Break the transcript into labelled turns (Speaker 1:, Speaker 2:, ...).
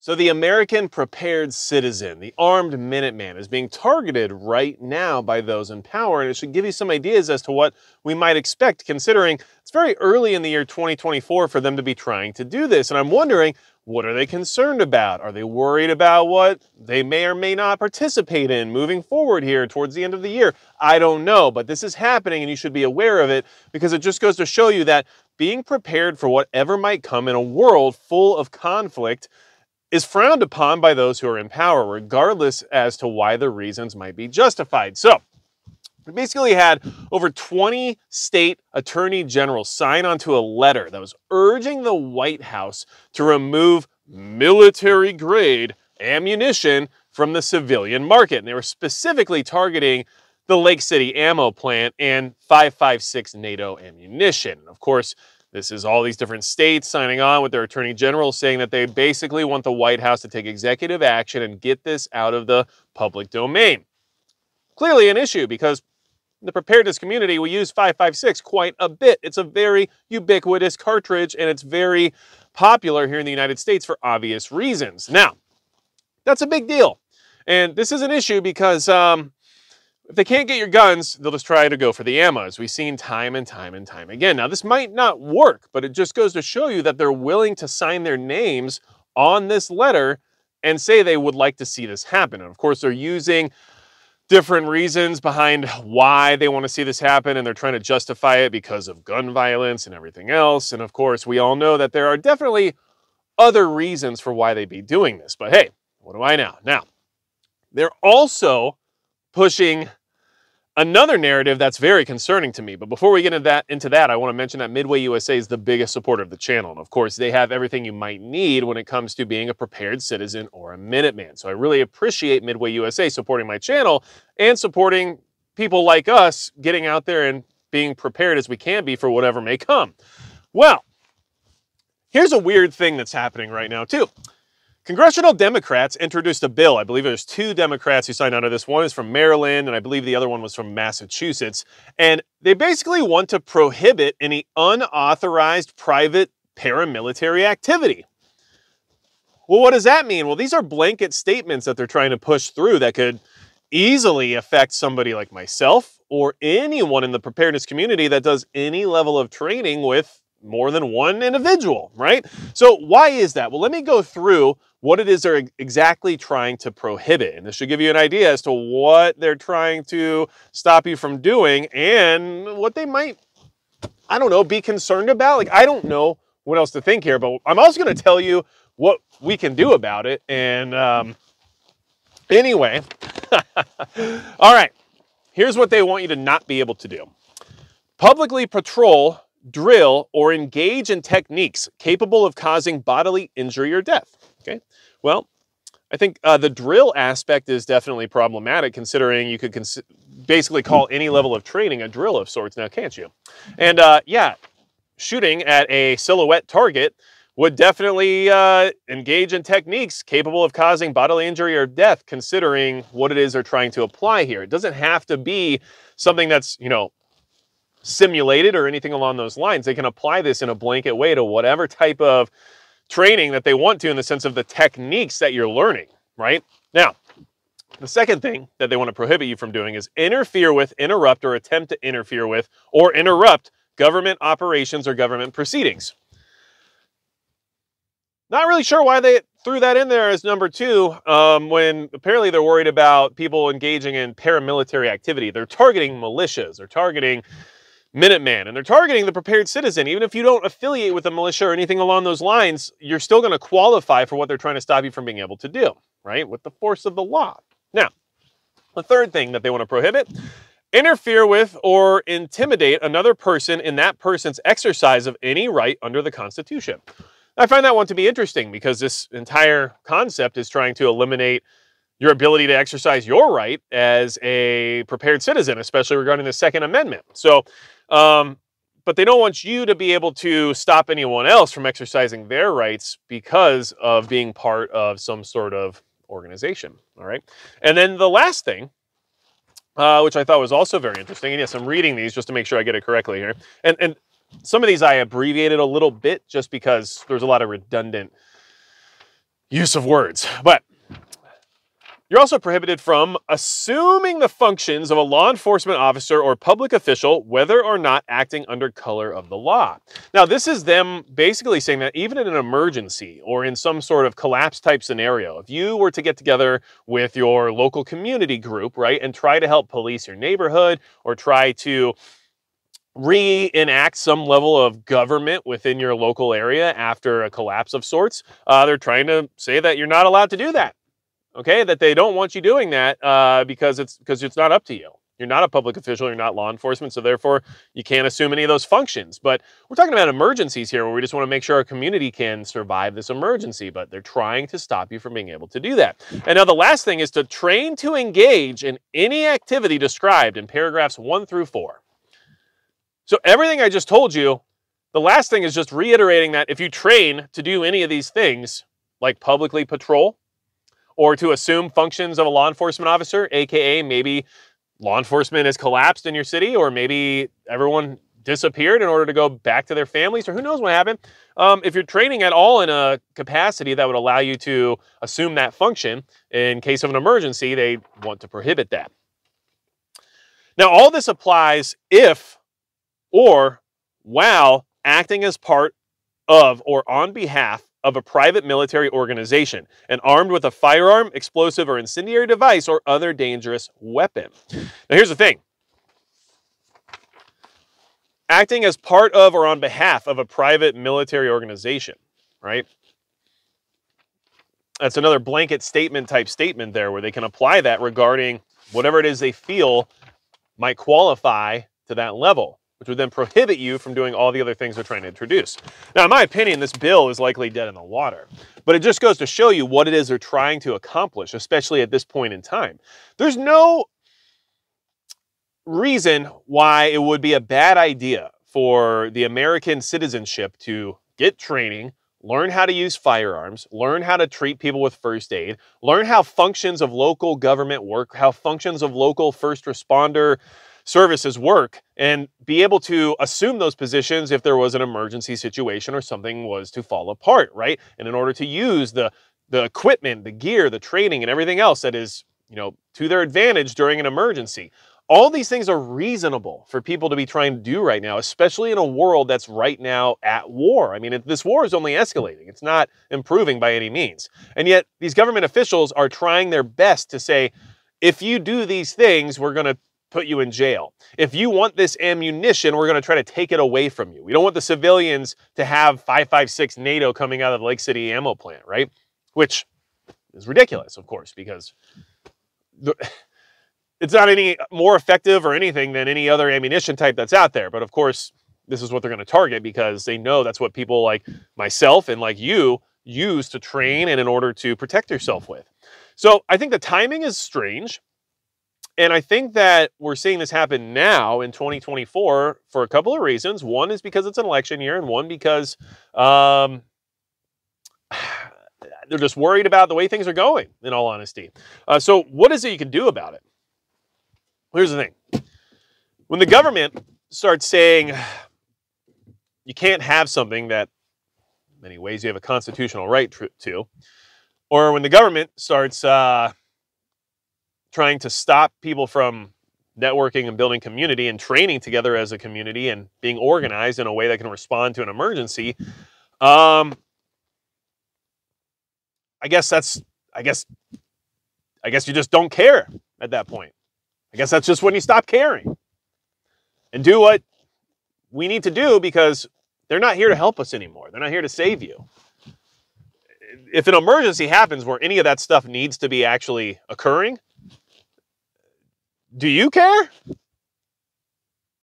Speaker 1: So the American prepared citizen, the armed Minuteman, is being targeted right now by those in power, and it should give you some ideas as to what we might expect, considering it's very early in the year 2024 for them to be trying to do this. And I'm wondering, what are they concerned about? Are they worried about what they may or may not participate in moving forward here towards the end of the year? I don't know, but this is happening and you should be aware of it because it just goes to show you that being prepared for whatever might come in a world full of conflict is frowned upon by those who are in power, regardless as to why the reasons might be justified. So, we basically had over 20 state attorney generals sign onto a letter that was urging the White House to remove military grade ammunition from the civilian market. And they were specifically targeting the Lake City ammo plant and 556 NATO ammunition. Of course, this is all these different states signing on with their attorney general saying that they basically want the White House to take executive action and get this out of the public domain. Clearly an issue because the preparedness community, we use 556 quite a bit. It's a very ubiquitous cartridge and it's very popular here in the United States for obvious reasons. Now, that's a big deal. And this is an issue because um, if they can't get your guns, they'll just try to go for the ammo, as we've seen time and time and time again. Now, this might not work, but it just goes to show you that they're willing to sign their names on this letter and say they would like to see this happen. And of course, they're using different reasons behind why they want to see this happen, and they're trying to justify it because of gun violence and everything else. And of course, we all know that there are definitely other reasons for why they'd be doing this. But hey, what do I know? Now, they're also pushing Another narrative that's very concerning to me, but before we get into that, into that, I want to mention that Midway USA is the biggest supporter of the channel. And of course, they have everything you might need when it comes to being a prepared citizen or a Minuteman. So I really appreciate Midway USA supporting my channel and supporting people like us getting out there and being prepared as we can be for whatever may come. Well, here's a weird thing that's happening right now too. Congressional Democrats introduced a bill. I believe there's two Democrats who signed onto this. One is from Maryland, and I believe the other one was from Massachusetts. And they basically want to prohibit any unauthorized private paramilitary activity. Well, what does that mean? Well, these are blanket statements that they're trying to push through that could easily affect somebody like myself or anyone in the preparedness community that does any level of training with more than one individual, right? So why is that? Well, let me go through what it is they're exactly trying to prohibit. And this should give you an idea as to what they're trying to stop you from doing and what they might, I don't know, be concerned about. Like, I don't know what else to think here, but I'm also going to tell you what we can do about it. And um, anyway, all right, here's what they want you to not be able to do publicly patrol drill, or engage in techniques capable of causing bodily injury or death. Okay, well, I think uh, the drill aspect is definitely problematic considering you could cons basically call any level of training a drill of sorts now, can't you? And uh, yeah, shooting at a silhouette target would definitely uh, engage in techniques capable of causing bodily injury or death considering what it is they're trying to apply here. It doesn't have to be something that's, you know, simulated or anything along those lines. They can apply this in a blanket way to whatever type of training that they want to in the sense of the techniques that you're learning, right? Now, the second thing that they want to prohibit you from doing is interfere with, interrupt, or attempt to interfere with or interrupt government operations or government proceedings. Not really sure why they threw that in there as number two um, when apparently they're worried about people engaging in paramilitary activity. They're targeting militias, they're targeting Minuteman, and they're targeting the prepared citizen. Even if you don't affiliate with a militia or anything along those lines, you're still going to qualify for what they're trying to stop you from being able to do, right? With the force of the law. Now, the third thing that they want to prohibit interfere with or intimidate another person in that person's exercise of any right under the Constitution. I find that one to be interesting because this entire concept is trying to eliminate your ability to exercise your right as a prepared citizen, especially regarding the Second Amendment. So, um, but they don't want you to be able to stop anyone else from exercising their rights because of being part of some sort of organization. All right. And then the last thing, uh, which I thought was also very interesting, and yes, I'm reading these just to make sure I get it correctly here. And, and some of these I abbreviated a little bit just because there's a lot of redundant use of words. But you're also prohibited from assuming the functions of a law enforcement officer or public official, whether or not acting under color of the law. Now, this is them basically saying that even in an emergency or in some sort of collapse type scenario, if you were to get together with your local community group, right, and try to help police your neighborhood or try to reenact some level of government within your local area after a collapse of sorts, uh, they're trying to say that you're not allowed to do that okay? That they don't want you doing that uh, because it's because it's not up to you. You're not a public official, you're not law enforcement, so therefore you can't assume any of those functions. But we're talking about emergencies here where we just want to make sure our community can survive this emergency, but they're trying to stop you from being able to do that. And now the last thing is to train to engage in any activity described in paragraphs one through four. So everything I just told you, the last thing is just reiterating that if you train to do any of these things, like publicly patrol, or to assume functions of a law enforcement officer, aka maybe law enforcement has collapsed in your city, or maybe everyone disappeared in order to go back to their families, or who knows what happened. Um, if you're training at all in a capacity that would allow you to assume that function in case of an emergency, they want to prohibit that. Now, all this applies if or while acting as part of or on behalf of a private military organization and armed with a firearm, explosive, or incendiary device or other dangerous weapon. Now, here's the thing acting as part of or on behalf of a private military organization, right? That's another blanket statement type statement there where they can apply that regarding whatever it is they feel might qualify to that level which would then prohibit you from doing all the other things they're trying to introduce. Now, in my opinion, this bill is likely dead in the water, but it just goes to show you what it is they're trying to accomplish, especially at this point in time. There's no reason why it would be a bad idea for the American citizenship to get training, learn how to use firearms, learn how to treat people with first aid, learn how functions of local government work, how functions of local first responder services work and be able to assume those positions if there was an emergency situation or something was to fall apart, right? And in order to use the the equipment, the gear, the training and everything else that is, you know, to their advantage during an emergency. All these things are reasonable for people to be trying to do right now, especially in a world that's right now at war. I mean, it, this war is only escalating. It's not improving by any means. And yet, these government officials are trying their best to say, if you do these things, we're going to put you in jail. If you want this ammunition, we're going to try to take it away from you. We don't want the civilians to have 556 NATO coming out of the Lake City ammo plant, right? Which is ridiculous, of course, because the, it's not any more effective or anything than any other ammunition type that's out there. But of course, this is what they're going to target because they know that's what people like myself and like you use to train and in order to protect yourself with. So I think the timing is strange. And I think that we're seeing this happen now in 2024 for a couple of reasons. One is because it's an election year, and one because um, they're just worried about the way things are going, in all honesty. Uh, so, what is it you can do about it? Here's the thing when the government starts saying you can't have something that, in many ways, you have a constitutional right to, or when the government starts uh, trying to stop people from networking and building community and training together as a community and being organized in a way that can respond to an emergency. Um, I guess that's, I guess, I guess you just don't care at that point. I guess that's just when you stop caring and do what we need to do because they're not here to help us anymore. They're not here to save you. If an emergency happens where any of that stuff needs to be actually occurring, do you care?